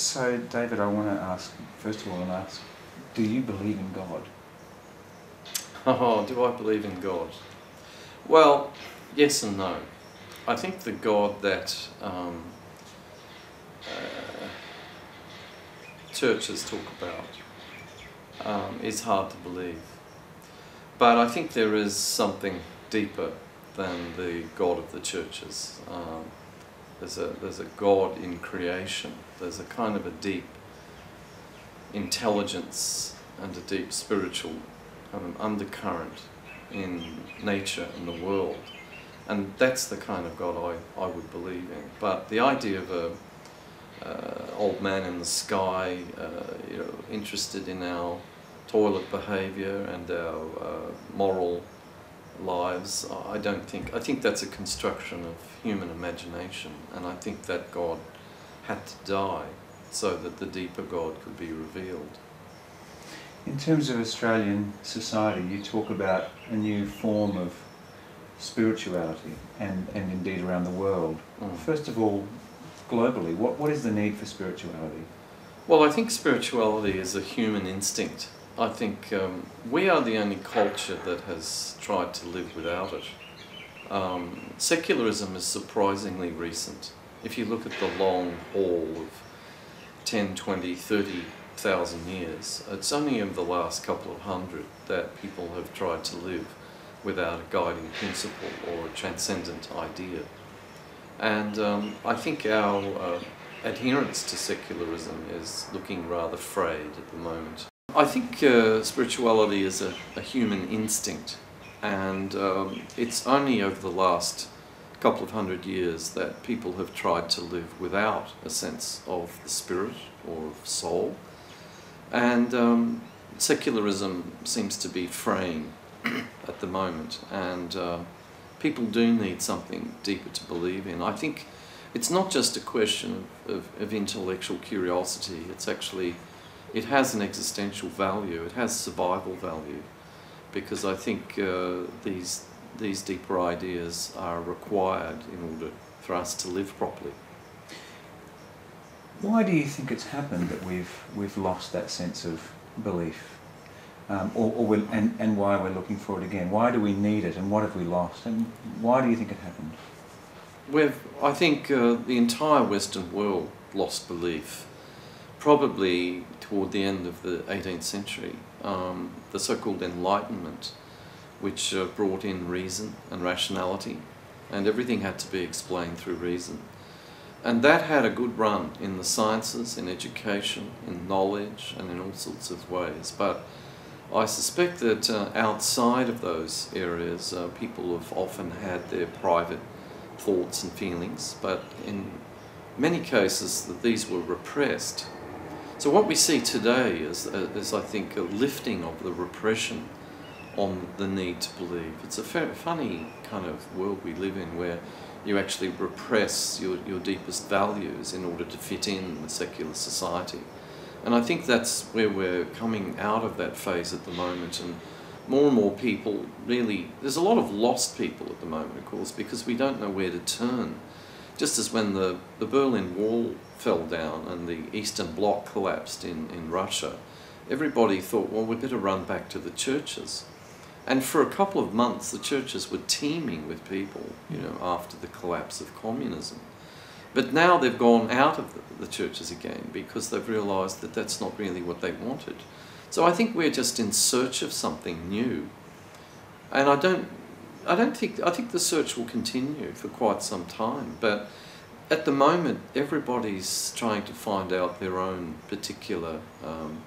So, David, I want to ask, first of all, and ask, do you believe in God? Oh, do I believe in God? Well, yes and no. I think the God that um, uh, churches talk about um, is hard to believe. But I think there is something deeper than the God of the churches. Um, there's a there's a God in creation. There's a kind of a deep intelligence and a deep spiritual of undercurrent in nature and the world. And that's the kind of God I, I would believe in. But the idea of a uh, old man in the sky, uh, you know, interested in our toilet behaviour and our uh, moral lives, I don't think, I think that's a construction of human imagination. And I think that God had to die so that the deeper God could be revealed. In terms of Australian society, you talk about a new form of spirituality and, and indeed around the world. Mm. First of all, globally, what, what is the need for spirituality? Well, I think spirituality is a human instinct. I think um, we are the only culture that has tried to live without it. Um, secularism is surprisingly recent. If you look at the long haul of 10, 20, 30,000 years, it's only in the last couple of hundred that people have tried to live without a guiding principle or a transcendent idea. And um, I think our uh, adherence to secularism is looking rather frayed at the moment. I think uh, spirituality is a, a, human instinct, and um, it's only over the last couple of hundred years that people have tried to live without a sense of the spirit or of soul. And um, secularism seems to be fraying at the moment, and uh, people do need something deeper to believe in. I think it's not just a question of, of, of, intellectual curiosity, it's actually, it has an existential value, it has survival value, because I think uh, these, these deeper ideas are required in order for us to live properly. Why do you think it's happened that we've, we've lost that sense of belief? um, or, or and, and why we're looking for it again. Why do we need it, and what have we lost, and why do you think it happened? We've, I think uh, the entire Western world lost belief, probably toward the end of the 18th century. Um, the so-called Enlightenment, which uh, brought in reason and rationality, and everything had to be explained through reason. And that had a good run in the sciences, in education, in knowledge, and in all sorts of ways. But I suspect that uh, outside of those areas, uh, people have often had their private thoughts and feelings, but in many cases that these were repressed. So what we see today is, uh, is I think, a lifting of the repression on the need to believe. It's a funny kind of world we live in where you actually repress your, your deepest values in order to fit in the secular society. And I think that's where we're coming out of that phase at the moment and more and more people really, there's a lot of lost people at the moment of course because we don't know where to turn. Just as when the, the Berlin Wall fell down and the Eastern Bloc collapsed in, in Russia, everybody thought, well, we'd better run back to the churches. And for a couple of months, the churches were teeming with people, you know, after the collapse of communism. But now they've gone out of the, the churches again because they've realised that that's not really what they wanted. So I think we're just in search of something new. And I don't, I don't think, I think the search will continue for quite some time. But at the moment, everybody's trying to find out their own particular um,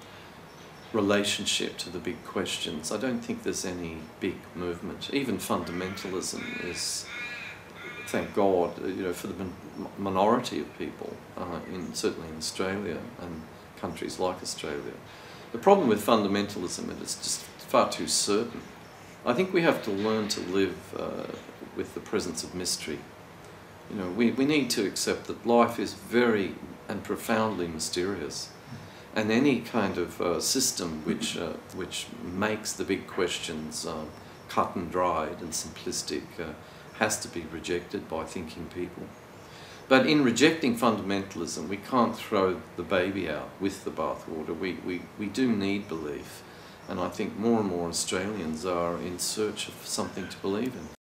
relationship to the big questions. I don't think there's any big movement. Even fundamentalism is thank God, you know, for the minority of people, uh, in certainly in Australia and countries like Australia. The problem with fundamentalism is it's just far too certain. I think we have to learn to live uh, with the presence of mystery. You know, we, we need to accept that life is very and profoundly mysterious. And any kind of uh, system which, uh, which makes the big questions uh, cut and dried and simplistic has to be rejected by thinking people. But in rejecting fundamentalism, we can't throw the baby out with the bathwater. We, we, we do need belief. And I think more and more Australians are in search of something to believe in.